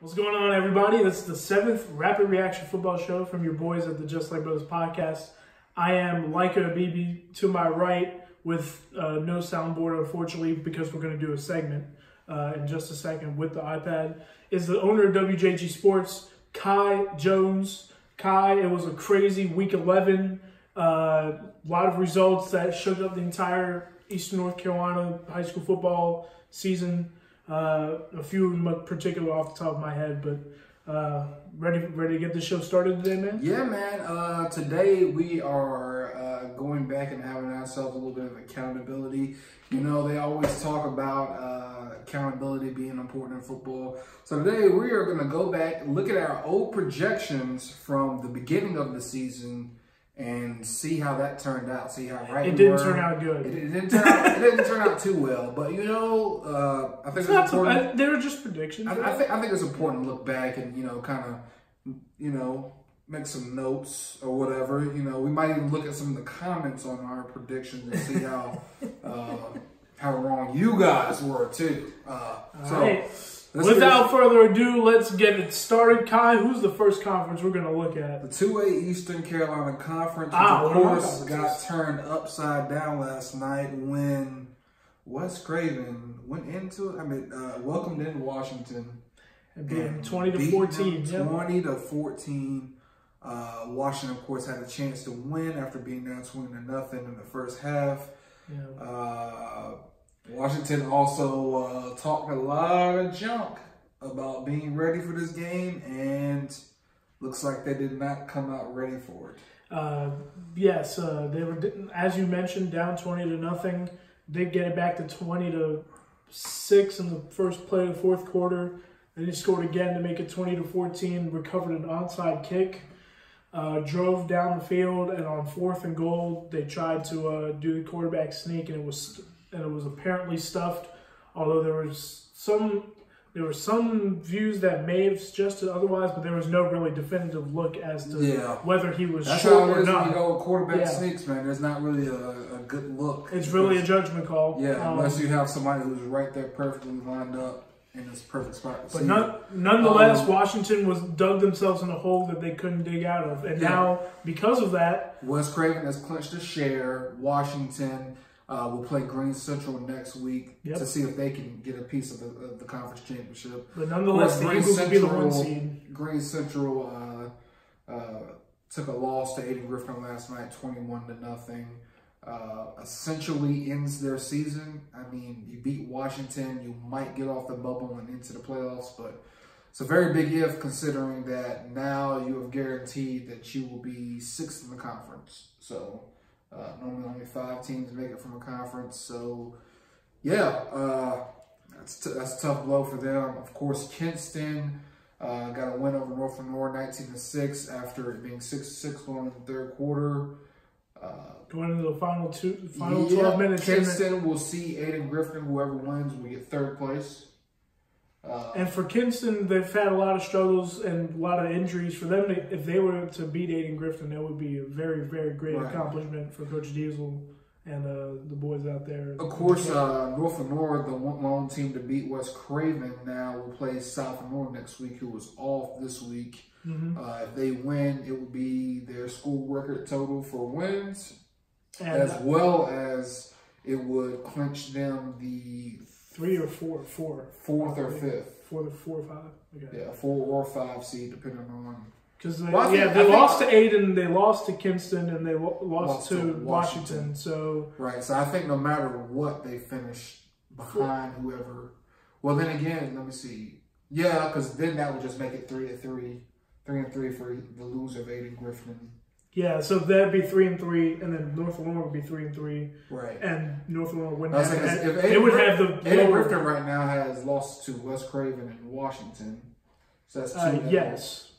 What's going on, everybody? This is the seventh Rapid Reaction Football Show from your boys at the Just Like Brothers podcast. I am Leica Abibi to my right with uh, no soundboard, unfortunately, because we're going to do a segment uh, in just a second with the iPad. Is the owner of WJG Sports, Kai Jones. Kai, it was a crazy week 11. A uh, lot of results that shook up the entire Eastern North Carolina high school football season. Uh, a few in particular off the top of my head, but uh, ready ready to get the show started today, man? Yeah, man. Uh, today we are uh, going back and having ourselves a little bit of accountability. You know, they always talk about uh, accountability being important in football. So today we are going to go back, look at our old projections from the beginning of the season and see how that turned out. See how right it didn't were. turn out good. It, it, didn't turn out. it didn't turn out too well. But you know, uh, I think it's, it's important. They were just predictions. I, I, think I think it's important to look back and you know, kind of, you know, make some notes or whatever. You know, we might even look at some of the comments on our predictions and see how uh, how wrong you guys were too. Uh, so. Right. Without further ado, let's get it started. Kai, who's the first conference we're going to look at? The 2A Eastern Carolina Conference, ah, of course got turned upside down last night when West Craven went into it. I mean, uh, welcomed in Washington. And being 20 to 14. 20 to 14. Uh, Washington, of course, had a chance to win after being down 20 to nothing in the first half. Yeah. Uh, Washington also uh, talked a lot of junk about being ready for this game, and looks like they did not come out ready for it. Uh, yes, uh, they were, as you mentioned, down 20 to nothing. They get it back to 20 to 6 in the first play of the fourth quarter. Then he scored again to make it 20 to 14, recovered an onside kick. Uh, drove down the field, and on fourth and goal, they tried to uh, do the quarterback sneak, and it was and it was apparently stuffed. Although there was some there were some views that may have suggested otherwise, but there was no really definitive look as to yeah. whether he was That's how is or not. You go quarterback yeah. sneaks, man. There's not really a, a good look. It's really a judgment call. Yeah, um, unless you have somebody who's right there perfectly lined up in this perfect spot. But none, nonetheless, um, Washington was dug themselves in a hole that they couldn't dig out of, and yeah. now because of that, West Craven has clinched a share. Washington uh, we'll play Greene Central next week yep. to see if they can get a piece of the, of the conference championship. But nonetheless, Greene Central, Greene Central uh, uh, took a loss to Ayden Grifton last night, 21 to nothing. Uh, essentially ends their season. I mean, you beat Washington, you might get off the bubble and into the playoffs, but it's a very big if considering that now you have guaranteed that you will be sixth in the conference. So uh, normally only five teams make it from a conference. So, yeah, uh, that's, that's a tough blow for them. Of course, Kinston uh, got a win over North Lenoir 19 to 6 after it being 6 6 going in the third quarter. Uh, going into the final two, final yeah, 12 minutes. Kinston will see Ayden Grifton. Whoever wins will get third place. Uh, and for Kinston, they've had a lot of struggles and a lot of injuries. For them, to, if they were to beat Ayden Grifton, that would be a very, very great right. accomplishment for Coach Diesel and uh, the boys out there. Of course, uh, North Lenoir, the lone team to beat West Craven, now will play South Lenoir next week, who was off this week. Mm-hmm. Uh, if they win, it would be their school record total for wins, and, as well as it would clinch them the Three or four? Four. Fourth or fifth. Four, four or five. Okay. Yeah, four or five seed, depending on. Because well, yeah, they lost to Ayden, they lost to Kinston, and they lost, lost to, to Washington. Washington. So right. So I think no matter what, they finish behind four. whoever. Well, then again, let me see. Yeah, because then that would just make it three to three, three and three for the loser of Ayden Grifton yeah, so that'd be three and three, and then North Lenoir would be three and three. Right. And North Lenoir wouldn't have. Saying, if they would have the. Ayden Grifton right now has lost to West Craven and Washington. So that's two. Uh, yes.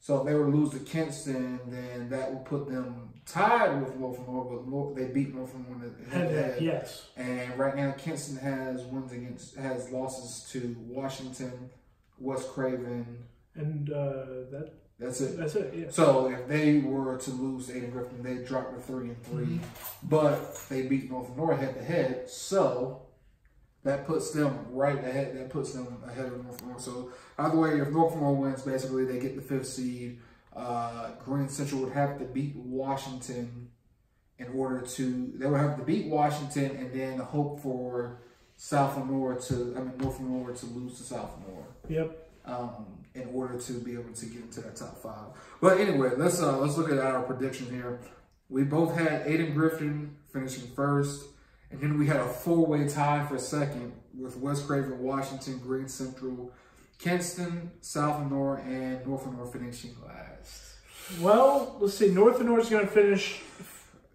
So if they were to lose to Kinston, then that would put them tied with North Lenoir, but North, they beat North Lenoir head to head. Yes. And right now, Kinston has wins against has losses to Washington, West Craven, and uh, that that's it. That's it. Yeah. So if they were to lose Ayden Grifton, they drop to three and 3 mm -hmm. But they beat North Lenoir head to head. So that puts them right ahead. That puts them ahead of North North. So either way, if North North wins, basically they get the fifth seed. Uh, Greene Central would have to beat Washington in order to. They would have to beat Washington and then hope for South Lenoir to. I mean North Lenoir to lose to South Lenoir. Yep. Um, in order to be able to get into that top five. But anyway, let's uh, let's look at our prediction here. We both had Ayden Grifton finishing first, and then we had a four-way tie for second with West Craven, Washington, Greene Central, Kinston, South Lenoir, and North Lenoir finishing last. Well, let's see. North and North is going to finish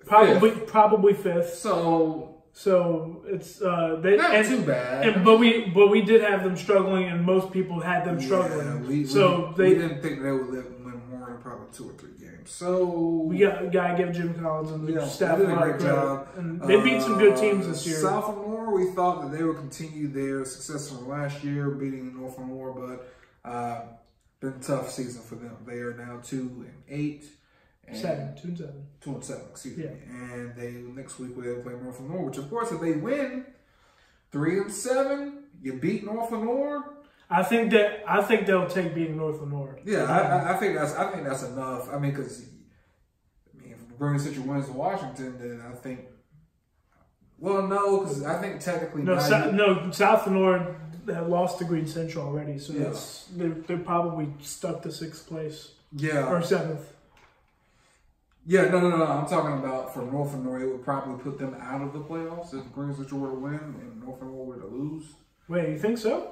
probably probably fifth. So So it's uh they not and, too bad. and but we but we did have them struggling, and most people had them struggling. Yeah, we, so we, they we didn't think they would live, win more than probably two or three games. So we got gotta give Jim Collins and the Yeah, staff did a great job. They beat some good teams this year. South Lenoir, we thought that they would continue their success from last year, beating North Lenoir, but uh, been a tough season for them. They are now two and eight. And seven, two and seven. Two and seven, excuse Yeah. me. And they next week will play North Lenoir, which of course, if they win three and seven, you beat North Lenoir. I think that I think they'll take beating North Lenoir. Yeah, I, um, I, I think that's I think that's enough. I mean, because I mean, if Greene Central wins to Washington, then I think. Well, no, because I think technically No, you- no, South Lenoir have lost to Greene Central already, so Yeah. that's they're, they're probably stuck to sixth place yeah, or seventh. Yeah, no, no, no. I'm talking about for North and North, it would probably put them out of the playoffs if Greene Central were to win and North and North were to lose. Wait, you think so?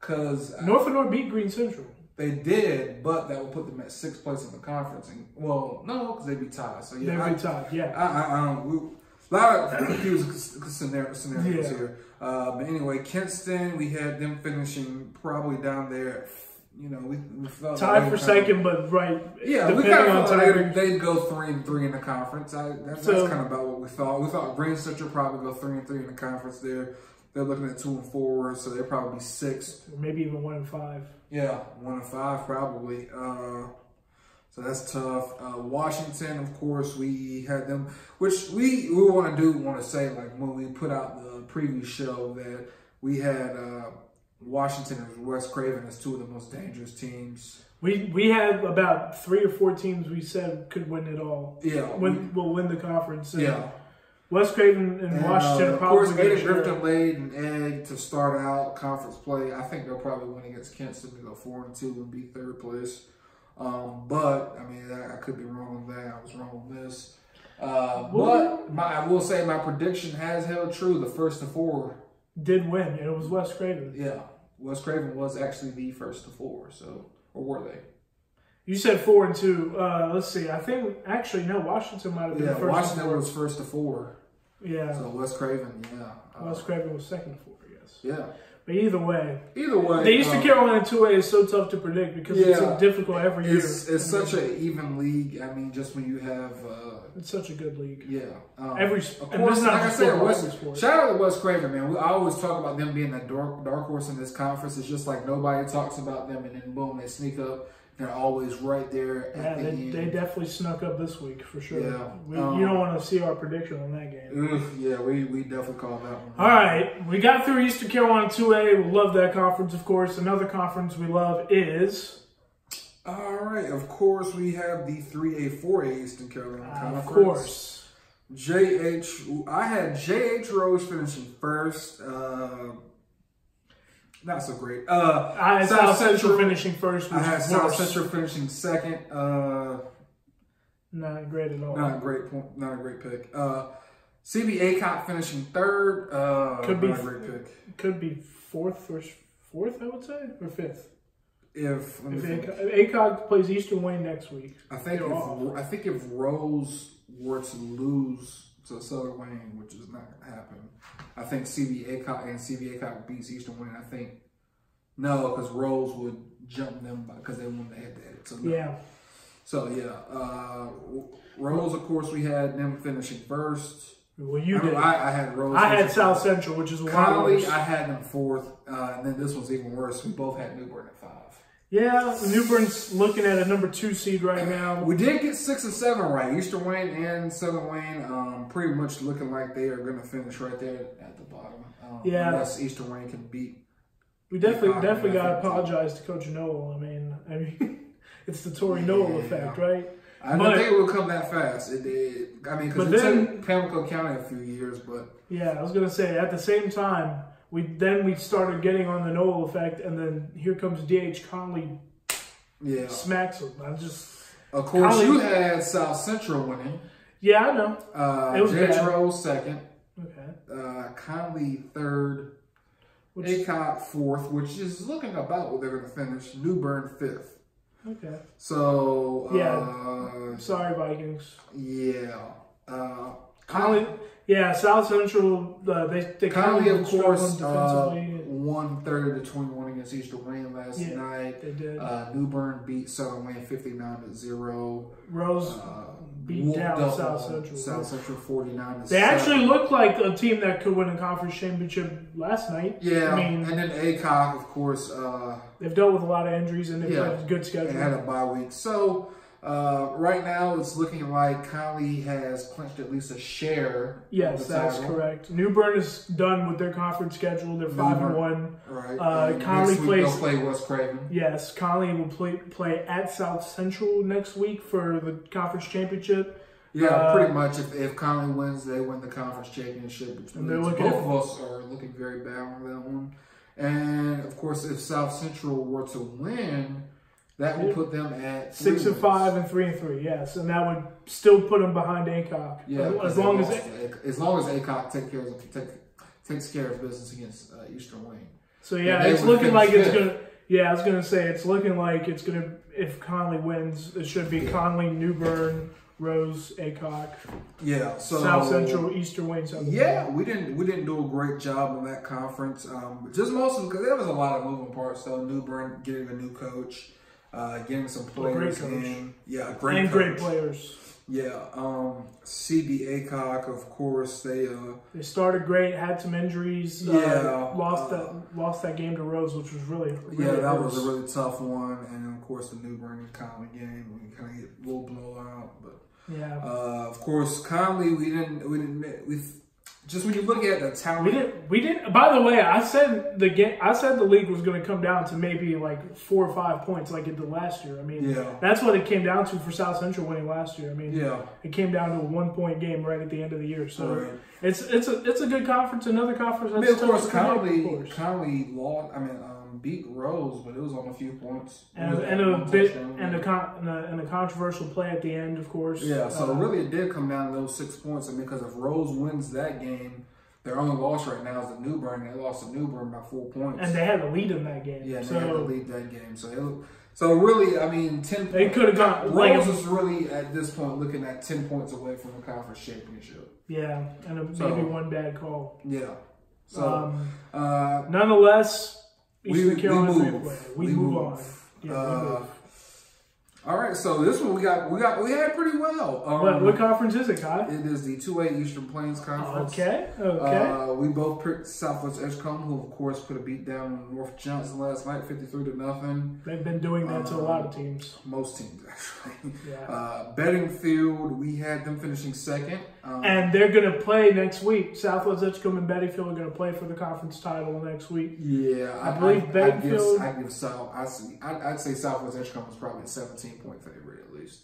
Because North Lenoir beat Greene Central. they did, but that would put them at sixth place in the conference. And well, no, because they'd be tied. So yeah, They're I- be tied. Yeah. I, I, I don't. We, a lot of confusing scenarios, scenarios Yeah. here. Uh, but anyway, Kinston, we had them finishing probably down there. You know, we, we felt Tied they for second, but right. Yeah, we depending kind on of thought they'd, they'd go three and three in the conference. I, that's, So- that's kind of about what we thought. We thought Greene Central probably go three and three in the conference. There, they're looking at two and four, so they're probably six. Maybe even one and five. Yeah, one and five probably. Uh, so that's tough. Uh, Washington, of course, we had them, which we we want to do. Want to say like when we put out the preview show that we had uh, Washington and West Craven as two of the most dangerous teams. We we had about three or four teams we said could win it all. Yeah, Win, will win the conference. And yeah. West Craven and, And, Washington uh, are of course, Ayden. Grifton laid an egg to start out conference play. I think they'll probably win against Kinston to go four and two and be third place. Um, but I mean, I, I could be wrong on that. I was wrong on this. Uh, but my, I will say my prediction has held true. The first to four, did win, and it was West Craven. yeah, West Craven was actually the first to four. So, or were they? You said four and two. Uh, let's see. I think actually no. Washington might have been Yeah, first. Washington was first to four. Yeah, So West Craven, yeah, uh, West Craven was second to four. Yes, yeah. but either way, Either way, the Eastern um, Carolina two A is so tough to predict because it's so difficult every year. It's it's such an even league. I mean, just when you have, uh, It's such a good league. yeah, um, Every of course, this is not like I said, West, shout out to West Craven, man. We I always talk about them being a dark dark horse in this conference. It's just like nobody talks about them, and then boom, they sneak up. They're always right there Yeah, the they, they definitely snuck up this week for sure. Yeah, We, um, you don't want to see our prediction on that game. Yeah, we, we definitely call that one. All right, we got through Eastern Carolina 2A. We love that conference, of course. Another conference we love is, All right. Of course, we have the three A, four A Eastern Carolina uh, Conference. of course, JH, I had JH Rose finishing first. Uh, not so great. Uh, I had South South Central, Central- finishing first, I had South worse. Central finishing second. Uh, Not great at all. not a great point. Not a great pick. Uh, CB Aycock finishing third. Uh, Could be not a great pick. Could be fourth or fourth, I would say, or fifth. If, If think. Aycock, Aycock plays Eastern Wayne next week. I think if off. I think if Rose were to lose to Southern Wayne, which is not going to happen, I think CB Aycock and CB Aycock beats Eastern Wayne. I think no, because Rose would jump them because they won the head to head. So no. Yeah, So yeah, uh, Rose. Of course, we had them finishing first. well, you I, mean, did. I, I had Rose. I had South. Central, which is Conley. I had them fourth, uh, and then this one's even worse. We both had New Bern at five. Yeah, New Bern's looking at a number two seed right now. We did get six and seven right. Eastern Wayne and Southern Wayne, um, pretty much looking like they are going to finish right there at the bottom. Um, Yeah. Unless Eastern Wayne can beat. We definitely Yeah, definitely got to apologize to Coach Noel. I mean, I mean, it's the Tory Noel effect, right? I But- didn't think it would come that fast. It did. I mean, because it then- took Pamlico County a few years, but Yeah, I was gonna say at the same time we then we started getting on the Noel effect, and then here comes DH Conley yeah. smacks him. I'm just Of course, Conley- you had South Central winning. yeah, I know. Uh, It was. Jetro second. Okay, Uh, Conley third. Which- Aycock fourth, which is looking about what they're going to finish. New Bern fifth. okay. So, Yeah. uh, Sorry, Vikings. yeah. Uh, Conley, yeah, South Central. Uh, they they Conley, kinda of course, uh, won 30 to 21 against Eastern Wayne last Yeah. night. they did. Uh, New Bern beat Southern Wayne 59 to 0. Rose Uh, beat down South Central. South Central 49 to They 7. actually looked like a team that could win a conference championship last night. Yeah, I mean, and then Aycock, of course, uh, they've dealt with a lot of injuries and they've Yeah. played a good schedule. They had a bye week. So uh, right now it's looking like Conley has clinched at least a share. Yes, that's title. correct. New Bern is done with their conference schedule. They're five and one. Right. Uh, and Conley plays- they'll play West Craven. Yes, Conley will play play at South Central next week for the conference championship. Yeah, Uh, pretty much. If, if Conley wins, they win the conference championship. And they're looking both of us are looking very bad on that one. And of course, if South Central were to win, that would put them at Six and wins. five and three and three. Yes, and that would still put them behind Aycock. Yeah, as, because as they long as lost it, to A- as long as Aycock take care of take, takes care of business against uh, Eastern Wayne. so yeah, it's looking like finish it's gonna. Yeah, I was gonna say it's looking like it's gonna. If Conley wins, it should be Conley, New Bern, Rose, Aycock, Yeah, so South Central, Eastern Wayne, Southern Yeah, we didn't we didn't do a great job in that conference. Um, just mostly because there was a lot of moving parts. So New Bern getting a new coach, uh, getting some players coach. in. Yeah, great and coach. great players. Yeah, um, CB Aycock, of course. They uh, They started great, had some injuries. Yeah, uh, lost uh, that lost that game to Rose, which was really, really yeah, that was a really tough one. And of course, the New and Conley game, we kind of get a little blowout. But yeah. uh, of course, Conley, we didn't we didn't we just when you look at the talent. We didn't. We didn't. By the way, I said the game. I said the league was going to come down to maybe like four or five points, like it did last year. I mean, Yeah. that's what it came down to for South Central winning last year. I mean, Yeah. it came down to a one point game right at the end of the year. So Right. It's it's a it's a good conference. Another conference. I That's mean, of course, to predict, of Conley. Conley lost. I mean, um, beat Rose, but it was on a few points. And, and a bit touchdown. and a, con, and a and a controversial play at the end, of course. yeah. So Uh, really, it did come down to those six points. I mean, because if Rose wins that game, their only loss right now is the New Bern. They lost to New Bern by four points. and they had a lead in that game. yeah, so they had to lead that game. So it, so really, I mean, ten. They could have gone Rose like is really at this point looking at ten points away from a conference championship. yeah, and a, So- maybe one bad call. Yeah. So um, uh, nonetheless, we, Eastern we Carolina to move. play. We, move, on. Yeah, we Uh, move. All right, so this one we got we got we had pretty well. Um, What, what conference is it, Kai? It is the two A Eastern Plains Conference. Okay, okay. Uh, we both picked Southwest Edgecombe, who of course put a beat down on North Johnston last night, fifty-three to nothing. They've been doing that to a lot of uh, teams. Most teams actually. Yeah. Uh, Beddingfield, we had them finishing second. Um, And they're going to play next week. Southwest Edgecombe and Beddingfield are going to play for the conference title next week. yeah, I believe I, give, I give South. I see. I, I'd say Southwest Edgecombe is probably a seventeen-point favorite at least.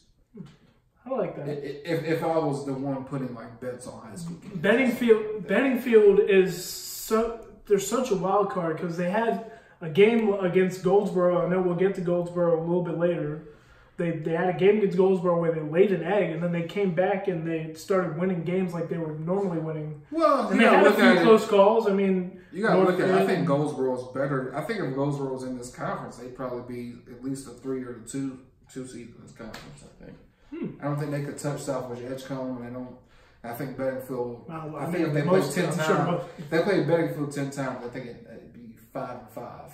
I like that. If, if I was the one putting like bets on high school games. Beddingfield, Beddingfield is so they're such a wild card because they had a game against Goldsboro. I know we'll get to Goldsboro a little bit later. They they had a game against Goldsboro where they laid an egg and then they came back and they started winning games like they were normally winning. Well, And you they had a few at it. close calls. I mean, You gotta look at. it. I think Goldsboro is better. I think if Goldsboro was in this conference, they'd probably be at least a three or a two two seed in this conference. I think. Hmm. I don't think they could touch Southwest Edgecombe. and I don't. I think Beddingfield. Well, I, I think mean, if they played ten times, sure if they played Beddingfield ten times, I think it, it'd be five and five.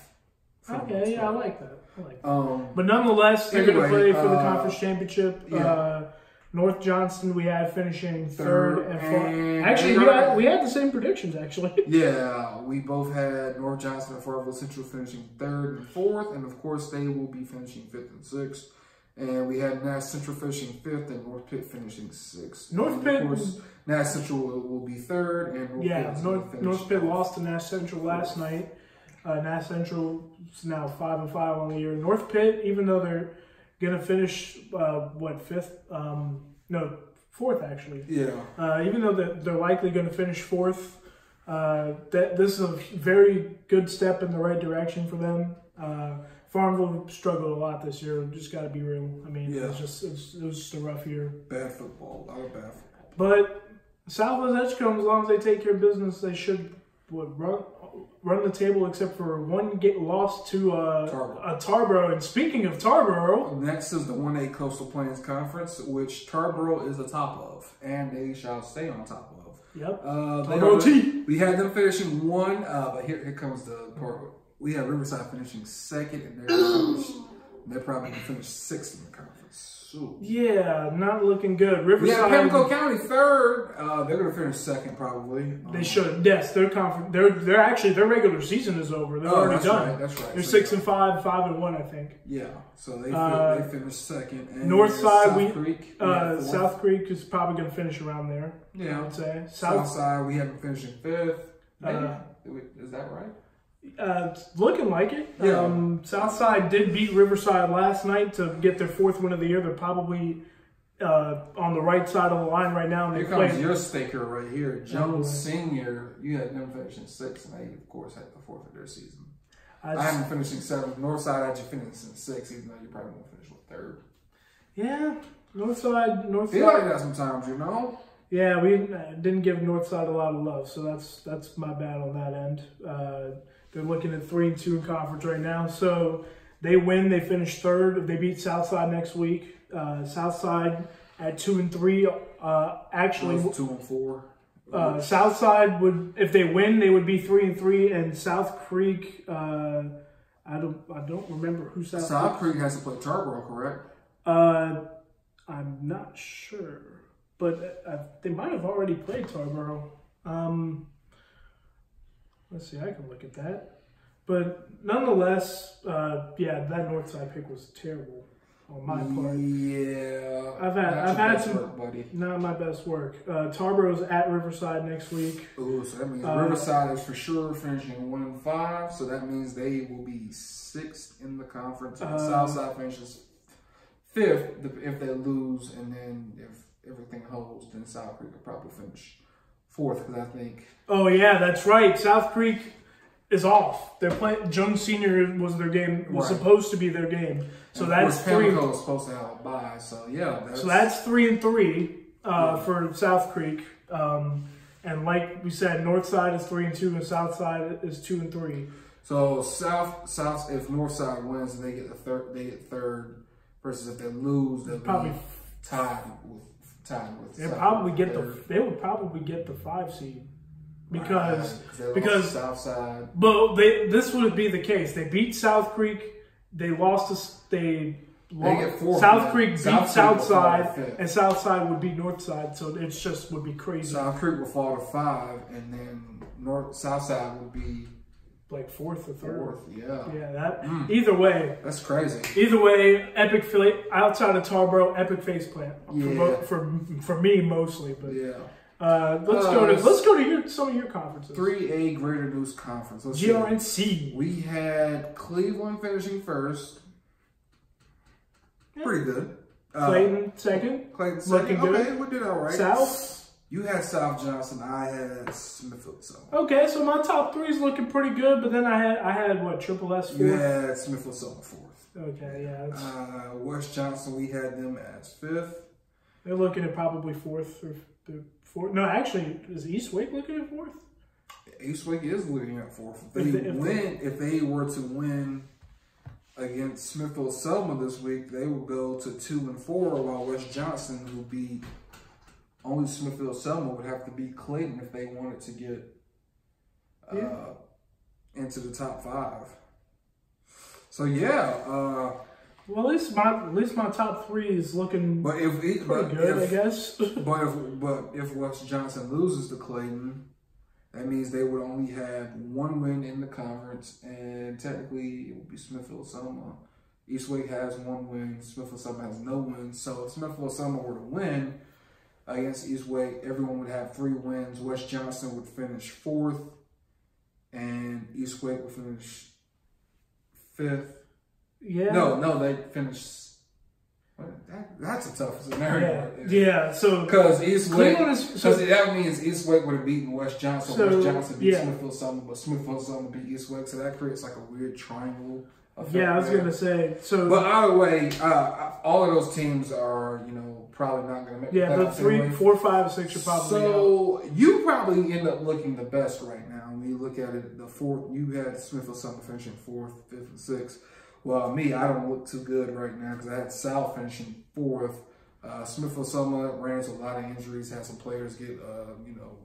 For the most okay, yeah, I like that. I like that. Um, But nonetheless, they're going to play for the uh, conference championship. yeah. Uh, North Johnston we had finishing third, Third, and fourth. Actually, we had, we had the same predictions. Actually, Yeah, we both had North Johnston and Fargo Central finishing third and fourth, and of course they will be finishing fifth and sixth. And we had Nash Central finishing fifth and North Pitt finishing sixth. North and Pitt- of course, Nash Central will, will be third, and North yeah. is North finish North Pitt fourth. lost to Nash Central last night. Uh, Nash Central is now five and five on the year. North Pitt, even though they're gonna finish uh, what fifth? Um, no, fourth actually. Yeah, Uh, even though they're, they're likely going to finish fourth, uh, that this is a very good step in the right direction for them. Uh, Farmville struggled a lot this year. Just got to be real. I mean, Yeah. it's just it's, it was just a rough year. bad football, a lot of bad football. But Southwest Edgecombe, as long as they take care of business, they should what, run run the table. Except for one get lost to uh, Tarboro. a Tarboro. And speaking of Tarboro, Next is the 1A Coastal Plains Conference, which Tarboro is the top of, and they shall stay on top of. yep, Uh, they Tarboro T. We had them finishing one, uh, but here, here comes the part. We had Riverside finishing second, and they're gonna they're probably going to finish sixth in the conference. So. Yeah, not looking good. Riverside. had Pamlico County third. Uh, they're going to finish second, probably. They Um, should. Yes, their conference. They're they're actually their regular season is over. They're Oh, already that's done. right. That's right. They're So, six and five, five and one, I think. Yeah, so they, Uh, they finished second. And North side, South we- Creek, Uh. South Creek is probably going to finish around there. Yeah, I would say South South. side, we have them finishing fifth. Maybe. Uh, is that right? Uh, looking like it. Yeah. Um, Southside did beat Riverside last night to get their fourth win of the year. They're probably uh, on the right side of the line right now. And Here comes play. your staker right here. Jones Senior, you had them finishing sixth, and they, of course, had the fourth of their season. I I just- have them finishing seventh. Northside had you finishing sixth, even though you probably won't finish with third. yeah, Northside. Northside. Feel like that sometimes, you know? Yeah, we uh, didn't give Northside a lot of love, so that's that's my bad on that end. Uh, they're looking at three and two in conference right now, so they win. They finish third. They beat Southside next week. Uh, Southside at two and three. Uh, actually, two and four. uh, Southside would if they win, they would be three and three, and South Creek. Uh, I don't I don't remember who South. South Creek has to play Tarboro, correct? Uh, I'm not sure, but uh, they might have already played Tarboro. Um, let's see, I can look at that. But nonetheless, uh, yeah, that Northside pick was terrible on my part. Yeah. I've had- I've had some- work, buddy. Not my best work. Uh, Tarboro's at Riverside next week. Ooh, so that means Uh, Riverside is for sure finishing one and five. So that means they will be sixth in the conference. And Uh, Southside finishes fifth if they lose, and then if everything holds, then South Creek will probably finish fourth because I think Oh yeah, that's right. South Creek is off. They're playing. Jones Senior was their game. Was Right. supposed to be their game. So and that's three. Pamlico is supposed to have a bye. So yeah, that's, So that's three and three uh, Yeah. for South Creek. Um, and like we said, North Side is three and two, and South Side is two and three. so South South if North Side wins, they get the third. They get third. Versus if they lose, they'll Probably be tied with tied with. they probably get the they would probably get the five seed because Right, because- Southside. but they this would be the case. They beat South Creek. They lost us. They. They get four, South man. Creek beat South Creek South will fall to Side, and South Side would beat North Side. So it just would be crazy. South Creek will fall to five, and then North Southside would be like fourth or third. fourth. Yeah, Yeah, that. Mm. Either way, that's crazy. Either way, epic Philly outside of Tarboro, epic face plant for, Yeah. mo- for for me mostly. But Yeah, uh, let's Uh, go to let's- let's go to your, some of your conferences. three A Greater Neuse Conference. Let's see. GRNC. We had Cleveland finishing first. Yeah. Pretty good. Uh, Clayton second. Clayton Looking second. good. Okay, we did all right. South. You had South Johnston. I had Smithfield. So Okay, so my top three is looking pretty good. But then I had I had what triple S Fourth? you had Smithfield Selma fourth. Okay, yeah, Uh, West Johnston. We had them as fifth. they're looking at probably fourth or fourth. No, actually, is East Wake looking at fourth? East Wake is looking at fourth. If they, If they- if they- win, if they were to win against Smithfield Selma this week, they would go to two and four, while West Johnston would be only Smithfield Selma would have to beat Clayton if they wanted to get uh, Yeah. into the top five. So yeah, uh, Well, at least my at least my top three is looking But if it, but good, if, I guess. But if but if West Johnston loses to Clayton, that means they would only have one win in the conference, and technically it would be Smithfield Selma. East Wake has one win. Smithfield Selma has no wins. So if Smithfield Selma were to win against East Wake, everyone would have three wins. West Johnston would finish fourth, and East Wake would finish fifth. yeah. No, no, they finished. That, that's a tough scenario. Yeah. Yeah. So Because Cleveland is so, because that means East Wake would have beaten West Johnston. So, West Johnston beat yeah. Smithfield Selma, but Smithfield Selma beat East Wake. So that creates like a weird triangle. Effect yeah, I was there. gonna say. So But either way, uh, all of those teams are you know probably not going to make. yeah, the three, anyway. four, five, six are probably out. So you probably end up looking the best right now. When you look at it, the fourth you had Smithfield Selma finishing fourth, fifth, and sixth. Well, me, I don't look too good right now because I had South finishing fourth. Uh, Smithfield Selma ran into a lot of injuries, had some players get uh, you know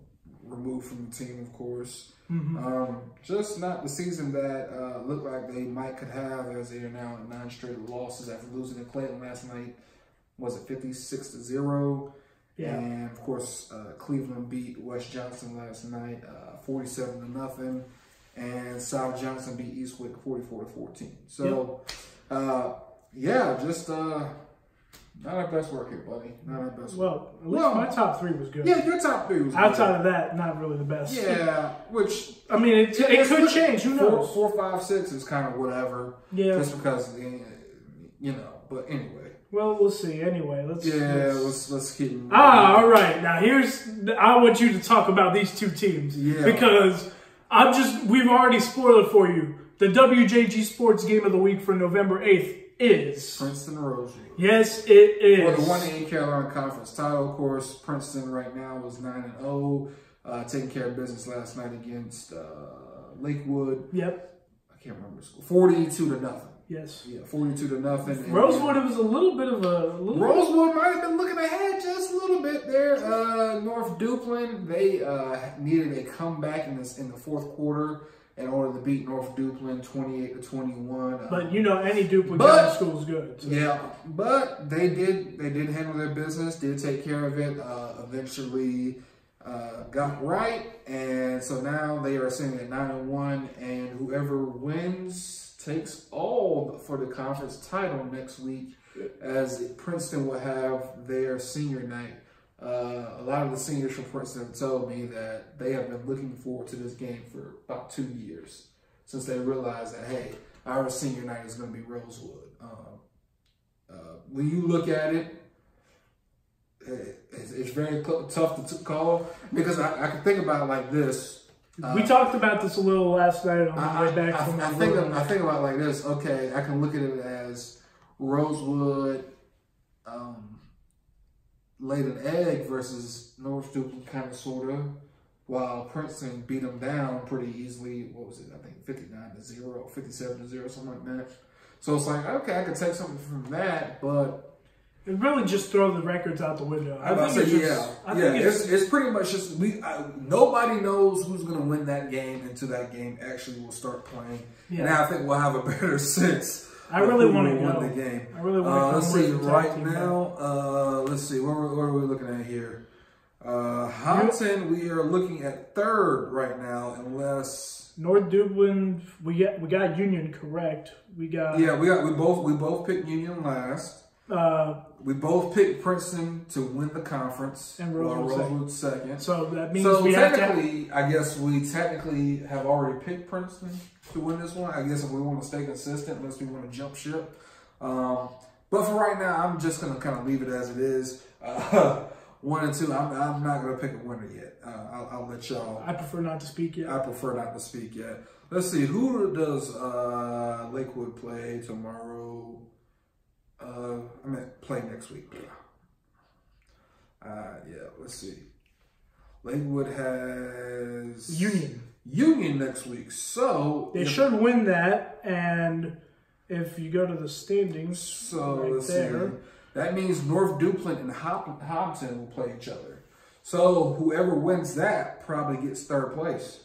removed from the team, of course. Mhm. Um, just not the season that uh, looked like they might could have as they are now at nine straight losses after losing to Clayton last night. Was it fifty six to zero? Yeah. And of course, uh, Cleveland beat West Johnston last night, uh, forty-seven to nothing, and South Johnston beat East Wake forty-four to fourteen. So, uh, yeah, just uh, not our best work here, buddy. Not our best. Well, at least Well, my top three was good. Yeah, your top three was good. Outside of that, not really the best. Yeah, which I mean, it, Yeah, it could good. change. Who knows? four, five, six is kind of whatever. Yeah. Just because, eh, you know. But anyway, Well, we'll see. Anyway, let's. yeah, let's- let's let's keep. Ah, all right. Now here's I want you to talk about these two teams Yeah. because I'm just we've already spoiled it for you. The WJG Sports Game of the Week for November 8th is Princeton Rosewood. yes, it is For the one A Carolina Conference title, of course, Princeton right now is nine and zero, uh, taking care of business last night against uh, Lakewood. Yep. I can't remember the score. Forty-two to nothing. Yes. Yeah, forty-two to nothing. And- Rosewood. It was a little bit of a little. Rosewood might have been looking ahead just a little bit there. Uh, North Duplin, they uh, needed a comeback in this in the fourth quarter in order to beat North Duplin twenty-eight to twenty-one. Uh, But you know, any Duplin But- school is good. so- yeah, but they did they did handle their business, did take care of it. Uh, eventually, uh, got right, and so now they are sitting at nine and one, and whoever wins takes all for the conference title next week, as Princeton will have their senior night. Uh, a lot of the seniors from Princeton have told me that they have been looking forward to this game for about two years since they realized that hey, our senior night is going to be Rosewood. Um, uh, when you look at it, it- it's, it's very tough to call because I, I can think about it like this. Uh, we talked about this a little last night on the I, way back I- from I the think. I think about it like this. Okay, I can look at it as Rosewood um, laid an egg versus North Duplin, kind of sort of. While Princeton beat them down pretty easily. What was it? I think fifty nine to zero, 57 to zero, something like that. So it's like okay, I could take something from that, but It really just throw the records out the window. I I think say it's just, yeah, yeah. It's, it's, it's pretty much just we. I, nobody knows who's going to win that game until that game actually will start playing. And Yeah. I think we'll have a better sense. I really wanna win the game. I really want Uh, to let's see. Right now, uh, let's see. What, are- what are we looking at here? Uh, Hobbton, we are looking at third right now, unless. North Duplin, we got we got Union correct. We got Yeah, we got we both we both picked Union last. Uh, We both picked Princeton to win the conference, And Rosewood Rosewood second. so that means So we have to. Have, technically, I guess we technically have already picked Princeton to win this one. I guess if we want to stay consistent, unless we want to jump ship. Um, but for right now, I'm just gonna kind of leave it as it is. Uh, one and two, I'm, I'm not gonna pick a winner yet. Uh, I'll, I'll let y'all. I prefer not to speak yet. I prefer not to speak yet. Let's see, who does uh, Lakewood play tomorrow? Uh, I mean, play next week. Uh, yeah, let's see. Lakewood has Union. Union next week. So They should win that, and if you go to the standings, So right let's there. see. That means North Duplin and Hop- Hobbton will play each other. So whoever wins that probably gets third place.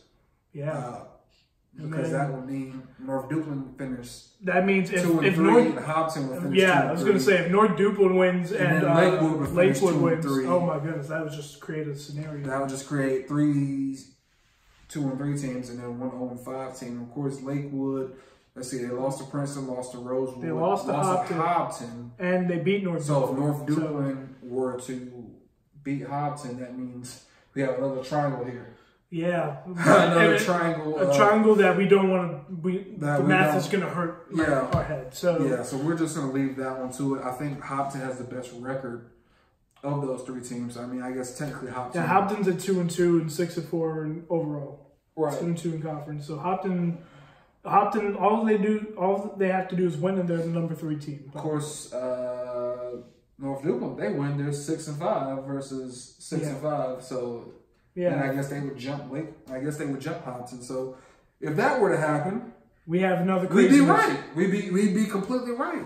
yeah, Uh, because that would mean North Duplin finished That means if, two and if three, North, and Hobbton would finish yeah, I was gonna say if North Duplin wins and, And uh, Lakewood would Lakewood two and wins, three. oh my goodness, that would just create a scenario. That would just create three, two and three teams, and then one zero and five team. Of course, Lakewood. Let's see, they lost to Princeton, lost to Rosewood, They lost to Hobbton. Hobbton. and they beat North. So if Duplin. North So- Duplin were to beat Hobbton, that means we have another triangle here. Yeah, another And triangle. a uh, triangle that we don't want to. We That the math is gonna hurt Yeah. our head. So Yeah, so we're just gonna leave that one to it. I think Hobbton has the best record of those three teams. I mean, I guess technically Hobbton. yeah, Hobbton's at two and two and six and four and overall. Two right. and two in conference. So Hobbton, Hobbton, all they do, all they have to do is win, and they're the number three team. Of course, uh, North Duplin they win. They're six and five versus six and five. So and I guess they would jump Lake. I guess they would jump Hobbton. So if that were to happen, we have another we'd be right. We'd be we'd be completely right.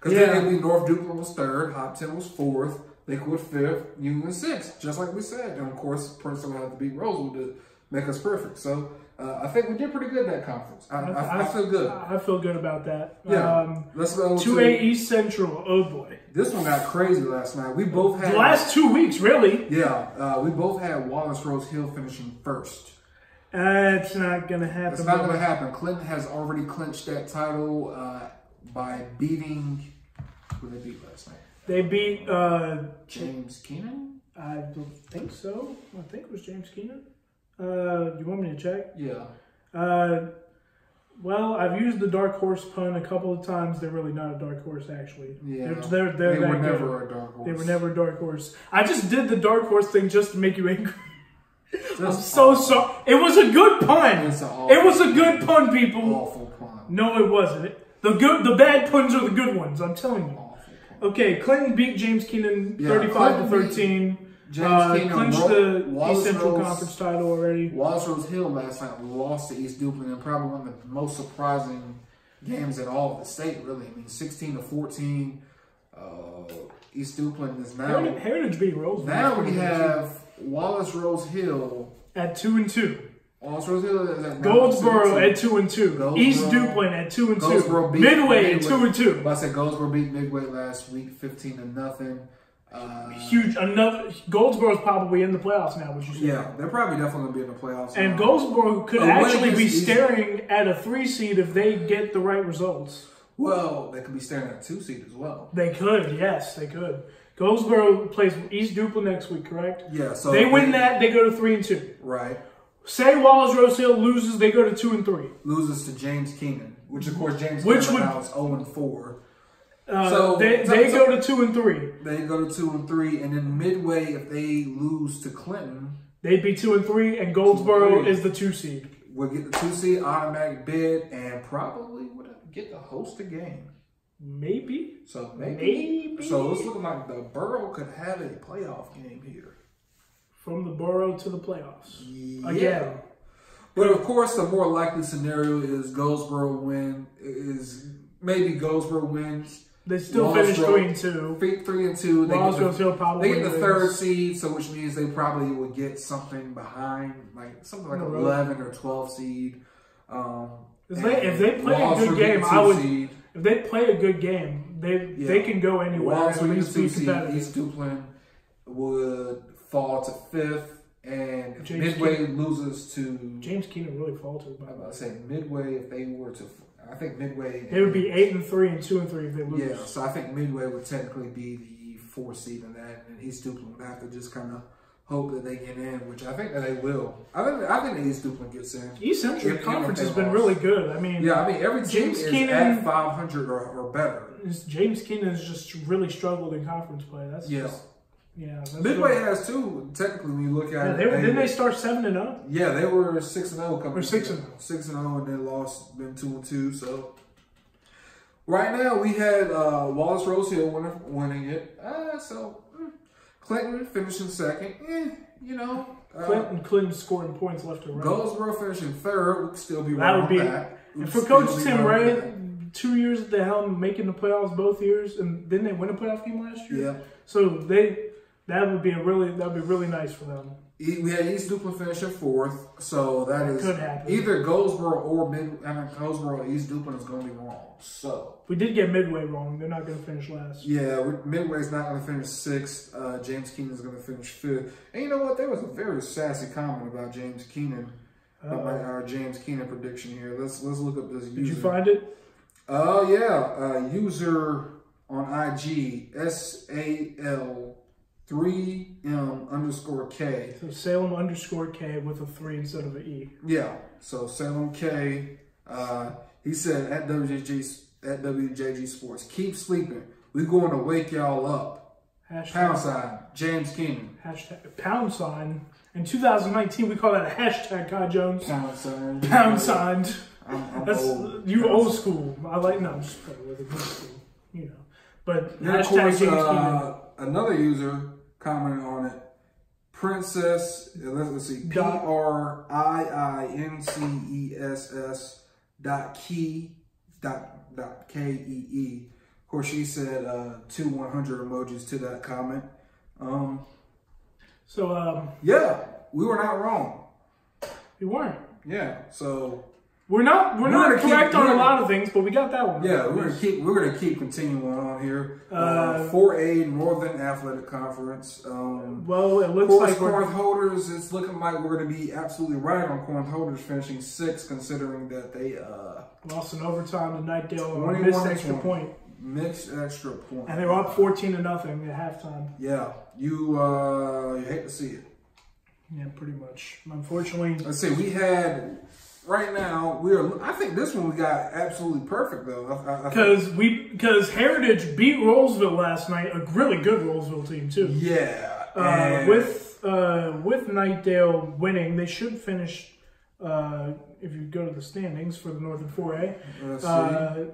Because Yeah. then it'd be North Duplin was third, Hobbton was fourth, Lakewood fifth, Union sixth, just like we said. And of course, Princeton would have to beat Rosewood to make us perfect. So uh, I think we did pretty good in that conference. I, I, I feel good. I feel good about that. Yeah. Um, Let's go Two to A East Central. Oh boy. this one got crazy last night. We both had The last two weeks, really. yeah, uh, we both had Wallace Rose Hill finishing first. That's not gonna happen. It's not going to happen. Clinton has already clinched that title uh, by beating who they beat last night. They beat. Uh, James Kenan. I don't think so. I think it was James Kenan. Uh, you want me to check? Yeah. Uh, well, I've used the dark horse pun a couple of times. They're really not a dark horse, actually. Yeah. They're, they're, they're they were good. never a dark horse. They were never a dark horse. I just did the dark horse thing just to make you angry. I'm so sorry. It was a good pun. It's an awful, It was a good pun, people. awful pun. No, it wasn't. The good, the bad puns are the good ones. I'm telling you. Okay, Clinton beat James Kenan Yeah, 35 to Clinton beat 13. James uh, clinched the Wallace East Central Rose- Conference title already. Wallace Rose Hill last night lost to East Duplin in probably one of the most surprising games in all of the state, really. I mean, 16 to 14. Uh, East Duplin is now. Heritage, Heritage beat Roseville. Now we have Wallace Rose Hill. at two and two. Wallace Rose Hill is at Goldsboro number at two and two. Goldsboro- East Duplin at two and two. Goldsboro beat Midway at two and two. But I said Goldsboro beat Midway last week, 15 to nothing. Uh, Huge. Another Goldsboro's probably in the playoffs now. Would you say? yeah, they're probably definitely going to be in the playoffs. And now. Goldsboro could A actually be staring at a three seed if they get the right results. Well, they could be staring at a two seed as well. They could, yes, they could. Goldsboro plays East Duplin next week, correct? Yeah, so They win that, they go to three and two. Right. Say Wallace Rose Hill loses, they go to two and three. Loses to James Kenan, which of course James Which Kenan would- now is 0 and 4. Uh, So- they so- they so- go to two and three. They go to 2 and 3, and then midway, if they lose to Clinton, They'd be two and three, and Goldsboro three. is the two seed. we'll get the 2 seed automatic bid and probably would get to host a game. Maybe. So maybe. Maybe. So it's looking like the Borough could have a playoff game here. From the borough to the playoffs. Yeah. Again. But of course, the more likely scenario is Goldsboro win. Is maybe Goldsboro wins. They still Wallace finished three and two. Three, three and two. They get, the, probably they get the wins. third seed, so which means they probably would get something behind, like something like the road. eleven or twelve seed. Um, If they- if they play a good game, I would- seed. If they play a good game, they they can go anywhere would at get least the be two seed. East Duplin would fall to fifth, and if James Midway loses to, James Kenan really faltered. By I'm about to say Midway, if they were to, I think Midway. They would be eight and three and two and three if they lose. Yeah, so I think Midway would technically be the four seed in that, and East Duplin would have to just kind of hope that they get in, which I think that they will. I think I think East Duplin gets in. East Central If- Conference has been lost. really good. I mean, Yeah, I mean every team James is Kenan- at 500 or, or better. James Kenan has just really struggled in conference play. That's Yeah. just, yeah. Midway good. has two. Technically, when you look at Yeah, it, they were, didn't they start seven and oh? zero? Yeah, they were six and zero. a couple Or six and- six and zero, and they lost. Been two and two. So right now we had uh, Wallace Rose Hill winning, winning it. Uh, so mm, Clinton finishing second. Eh, you know, uh, Clinton Clinton scoring points left and right. Goldsboro finishing third. We could still be That would be- that. And for Coach Tim right Ray, two years at the helm, making the playoffs both years, and didn't they win a playoff game last year? Yeah. So they that would be a really that would be really nice for them. E- We had East Duplin finish at fourth, so that is Could happen. either Goldsboro or Mid. I mean, Goldsboro East Duplin is going to be wrong. So We did get Midway wrong. They're not going to finish last. yeah, we- Midway's not going to finish sixth. Uh, James Kenan is going to finish fifth. And you know what? There was a very sassy comment about James Kenan. About our James Kenan prediction here. Let's let's look up this user. Did you find it? Oh yeah, uh, user on IG S A L three M underscore K. So Salem underscore K with a three instead of an E. Yeah, so Salem K. Uh, he said at WJG at WJG Sports, keep sleeping. We're going to wake y'all up. Hashtag, Pound sign James Kenan. hashtag pound sign. In 2019, we call that a hashtag, Kai Jones. Pound sign. Pound signed. I'm, I'm That's old. you old school. I like no, I'm just playing with it. You know. But And of course, James Kenan. uh, another user commented on it. Princess, uh, let's, let's see, P Dot- R I I N C E S S dot key dot dot K E E. Of course, she said uh, two 100 emojis to that comment. Um, So um, yeah, we were not wrong. we weren't. Yeah, so We're not. We're, We're not gonna keep- correct on a lot of things, but we got that one. yeah, we're gonna keep we're gonna keep continuing on here. Uh, Uh, 4A Northern Athletic Conference. Um, Well, it looks like Corinth Holders, it's looking like we're going to be absolutely right on Corinth Holders finishing sixth, considering that they uh, lost in overtime to Knightdale on a 21 missed extra 20. point, mixed extra point. and they were up 14 to nothing at halftime. Yeah, you uh, you hate to see it. Yeah, pretty much. Unfortunately, Let's see, we had right now we are. I think this one we got absolutely perfect though. Because we because Heritage beat Rolesville last night, a really good Rolesville team too. yeah, Uh, with uh, with Knightdale winning, they should finish. Uh, if you go to the standings for the Northern 4A, uh,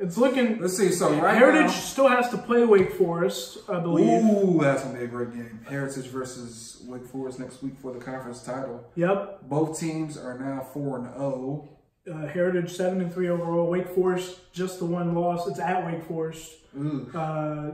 it's looking. let's see. So right Heritage now, still has to play Wake Forest, I believe. ooh, that's gonna be a great game. Heritage versus Wake Forest next week for the conference title. Yep. Both teams are now four and oh. zero. Uh, Heritage seven and three overall. Wake Forest just the one loss. It's at Wake Forest. Uh,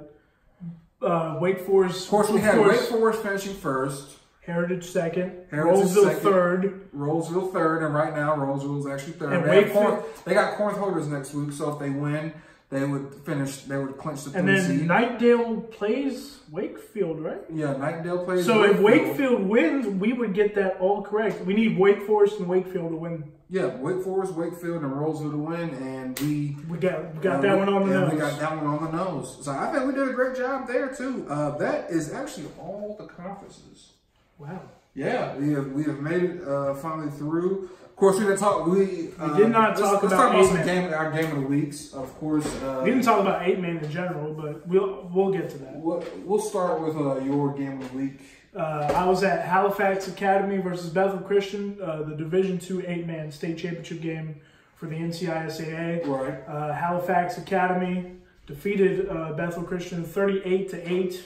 uh, Wake Forest. Of course, we had Wake Forest finishing first, Heritage second. Heritage Rolesville second. third. Rolesville third, and right now Rolesville is actually third. And they, Wakefield- Corinth, they got Corinth Holders next week, so if they win, they would finish. They would clinch the And three then. Knightdale plays Wakefield, right? yeah, Knightdale plays. So if Wakefield wins, we would get that all correct. We need Wake Forest and Wakefield to win. yeah, Wake Forest, Wakefield, and Rolesville to win, and we We got we got uh, that one on the nose. We got that one on the nose. So I think we did a great job there too. Uh, that is actually all the conferences. Wow. Yeah, we have we have made it uh, finally through. Of course, we didn't talk. We, uh, did not let's- talk let's about talk about some game, our game of the weeks. Of course, uh, We didn't talk about eight man in general, but we'll we'll get to that. We'll, we'll start with uh, your game of the week. Uh, I was at Halifax Academy versus Bethel Christian, uh, the Division Two eight man state championship game for the NCISAA. Right. Uh, Halifax Academy defeated uh, Bethel Christian 38 to 8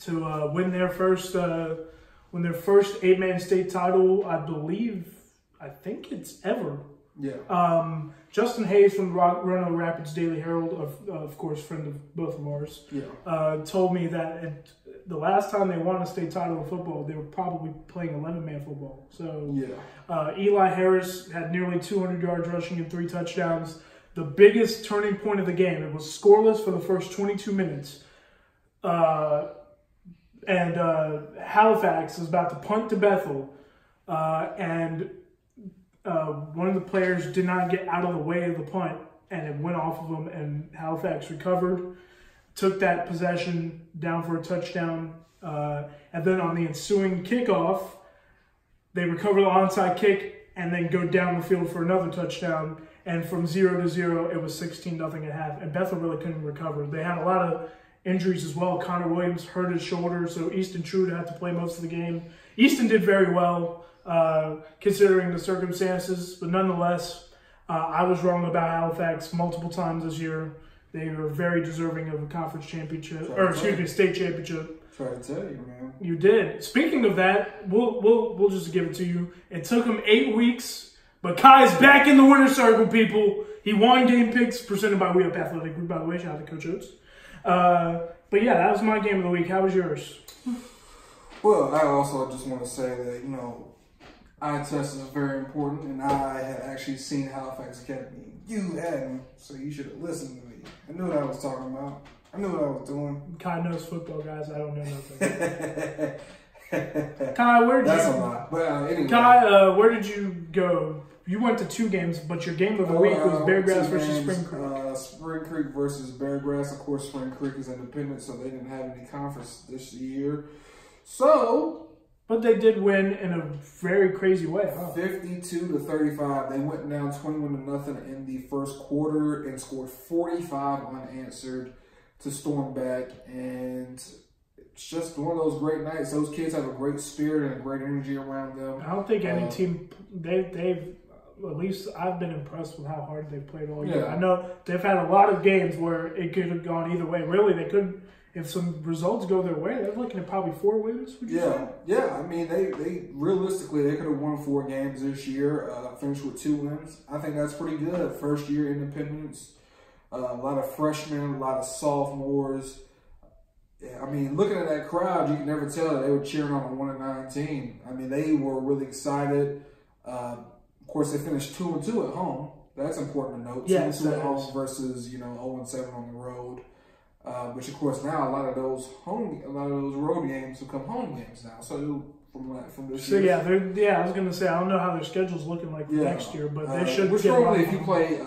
to uh, win their first uh, win their first eight man state title. I believe, I think it's ever. Yeah. Um, Justin Hayes from the Rock, Roanoke Rapids Daily Herald, of, of course, friend of both of ours, Yeah. uh, told me that it, the last time they won a state title in football, they were probably playing 11 man football. So Yeah. uh, Eli Harris had nearly 200 yards rushing and three touchdowns. The biggest turning point of the game. It was scoreless for the first 22 minutes. Uh, and uh, Halifax was about to punt to Bethel. Uh, and uh, one of the players did not get out of the way of the punt, and it went off of him, and Halifax recovered, took that possession down for a touchdown. Uh, and then on the ensuing kickoff, they recover the onside kick and then go down the field for another touchdown. And from zero to zero, it was 16 nothing at half. And Bethel really couldn't recover. They had a lot of injuries as well. Connor Williams hurt his shoulder, so Easton Trude had to play most of the game. Easton did very well uh, considering the circumstances, but nonetheless, uh, I was wrong about Halifax multiple times this year. They were very deserving of a conference championship, or excuse me, state championship. Try to tell you, man. You did. Speaking of that, we'll we'll we'll just give it to you. It took him eight weeks, but Kai's back in the winner's circle, people. He won game picks presented by We Up Athletic Group, by the way. Shout out to Coach Oates. Uh, but yeah, that was my game of the week. How was yours? Well, I also just want to say that, you know, eye test is very important, and I had actually seen Halifax Academy. You hadn't, so you should have listened to me. I knew what I was talking about. I knew what I was doing. Kai knows football, guys. I don't know nothing. Kai, where did That's you? a lot. But uh, anyway. Kai, uh, where did you go? You went to two games, but your game of the week was Uh, Beargrass versus games, Spring Creek. Uh, Spring Creek versus Beargrass. Of course, Spring Creek is independent, so they didn't have any conference this year. So, But they did win in a very crazy way, huh? 52 to 35. They went down 21 to nothing in the first quarter and scored 45 unanswered to storm back. And it's just one of those great nights. Those kids have a great spirit and a great energy around them. I don't think any Uh, team they they've at least I've been impressed with how hard they've played all year. Yeah. I know they've had a lot of games where it could have gone either way. Really, they could if some results go their way. They're looking at probably four wins. Would you Yeah, say? yeah. I mean, they, they realistically they could have won four games this year, uh, finished with two wins. I think that's pretty good. First year independence, uh, a lot of freshmen, a lot of sophomores. Yeah, I mean, looking at that crowd, you can never tell they were cheering on a one and nine team. I mean, they were really excited. Of course, they finished two and two at home. That's important to note. Yes, two and two at is. home versus you know zero and seven on the road. Uh, which of course now a lot of those home, a lot of those road games become home games now. So from like, from this So year, yeah, yeah. I was gonna say I don't know how their schedule's looking like Yeah. next year, but uh, they should. Which lot normally, if you play uh,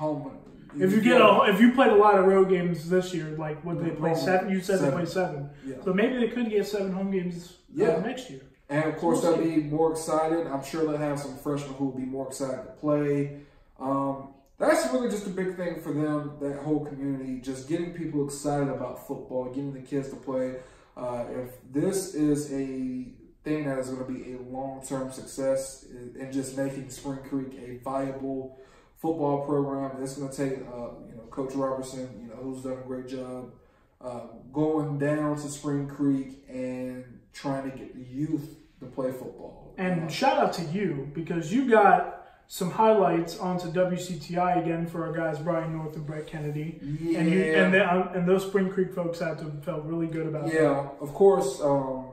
home, if you get a, if you played a lot of road games this year, like what they play seven, you said they play seven, yeah. so maybe they could get seven home games uh, Yeah. next year. And of course, they'll be more excited. I'm sure they'll have some freshmen who will be more excited to play. Um, that's really just a big thing for them, that whole community, just getting people excited about football, getting the kids to play. Uh, if this is a thing that is going to be a long term success and just making Spring Creek a viable football program, it's going to take, uh, you know, Coach Robertson, you know, who's done a great job uh, going down to Spring Creek and trying to get the youth to play football. And Uh, shout out to you because you got some highlights onto WCTI again for our guys Brian North and Brett Kennedy, yeah, and you and the, um, and those Spring Creek folks had to felt really good about it. yeah, of course. Um,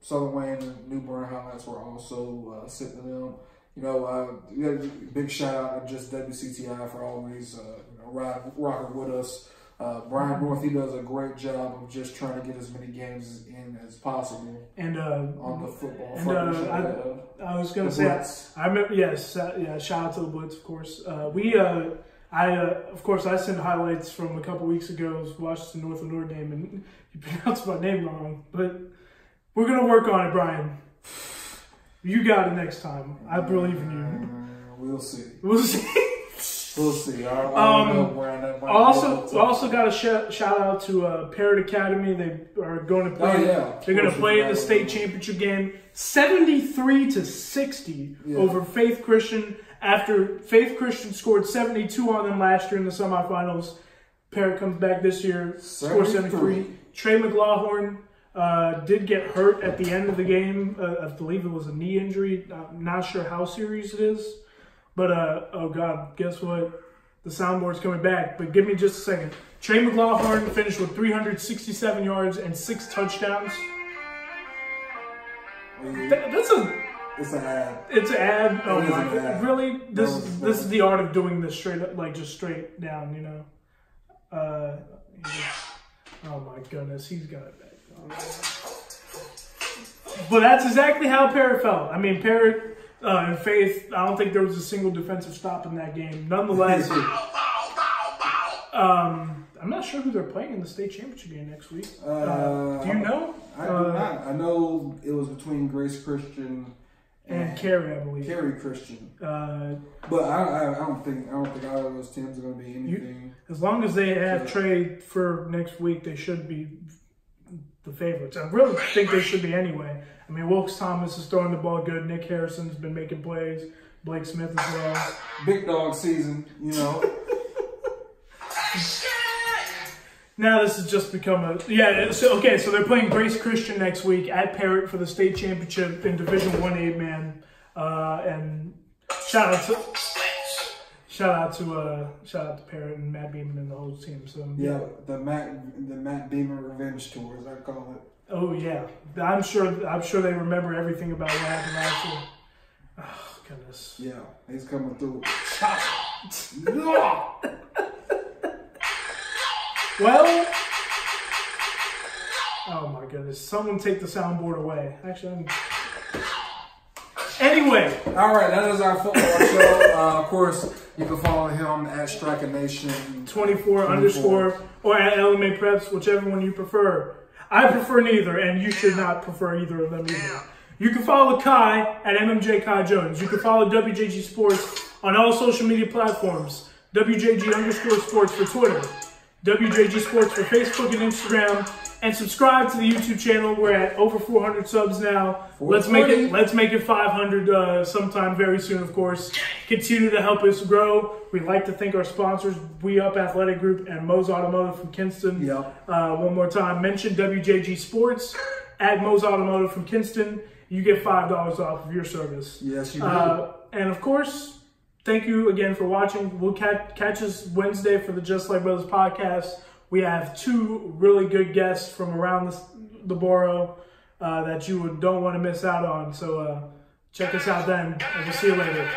Southern Wayne and New Bern highlights were also uh, sent to them. You know, uh, we got a big shout out to just WCTI for always uh, you know rock, rocking with us. Uh, Brian North, he does a great job of just trying to get as many games in as possible And uh, on the football. And, front. uh, I- I was gonna say Blitz. I remember yes uh, yeah shout out to the Blitz of course. Uh, we uh, I uh, of course I sent highlights from a couple weeks ago's Washington North and Dame, and you pronounced my name wrong, but we're gonna work on it, Brian. You got it next time. I believe in you. We'll see. We'll see. We'll see. I, I Um, don't know where that might Also, go. also got a sh- shout out to uh, Parrott Academy. They are going to play. Oh, yeah. They're going to play in the state championship game, seventy-three to sixty Yeah. over Faith Christian. After Faith Christian scored seventy-two on them last year in the semifinals, Parrott comes back this year, scores 73. seventy-three. Trey McLaughlin uh, did get hurt at the end of the game. Uh, I believe it was a knee injury. I'm not sure how serious it is. But, uh, oh God, guess what? The soundboard's coming back. But give me just a second. Trey McLaughlin finished with 367 yards and six touchdowns. That- that's a, It's an ad. it's an ad. Oh my ad. Really? This, this is the art of doing this straight up, like just straight down, you know? Uh, oh my goodness, he's got it back. But that's exactly how Parrott felt. I mean, Parrott uh, and Faith, I don't think there was a single defensive stop in that game. Nonetheless, um, I'm not sure who they're playing in the state championship game next week. Uh, Uh, do you know? I do Uh, not. I know it was between Grace Christian And Cary, I believe. Cary Christian, Uh, but I, I, I don't think I don't think either of those teams are going to be anything. as long as they have Yeah. Trey for next week, they should be the favorites. I really think they should be anyway. I mean, Wilkes Thomas is throwing the ball good. Nick Harrison's been making plays. Blake Smith as well. Big dog season, you know. Now this has just become a yeah. So okay, so they're playing Grace Christian next week at Parrott for the state championship in Division One eight man. Uh, and shout out to shout out to uh, shout out to Parrott and Matt Beeman and the whole team. So yeah, the Matt the Matt Beeman Revenge Tour, as I call it. Oh yeah, I'm sure. I'm sure they remember everything about what happened last year. Oh goodness. Yeah, he's coming through. Well. Oh my goodness! Someone take the soundboard away. Actually. I'm... Anyway, All right, that is our football show. Uh, of course, you can follow him at Striker Nation. 24 underscore or at LMA Preps, whichever one you prefer. I prefer neither, and you should not prefer either of them either. You can follow Kai at MMJ Kai Jones. You can follow WJG Sports on all social media platforms. WJG underscore sports for Twitter. WJG Sports for Facebook and Instagram. And subscribe to the YouTube channel. We're at over 400 subs now. Let's make it let's make it 500 uh, sometime very soon, of course. Continue to help us grow. We'd like to thank our sponsors, We Up Athletic Group and Moe's Automotive from Kinston. Yep. Uh, one more time, mention WJG Sports at Moe's Automotive from Kinston. You get $5 off of your service. Yes, you do. Uh, and of course, thank you again for watching. We'll catch, catch us Wednesday for the Just Like Brothers podcast. We have two really good guests from around the, the borough uh, that you don't want to miss out on. So uh, check us out then, and we'll see you later.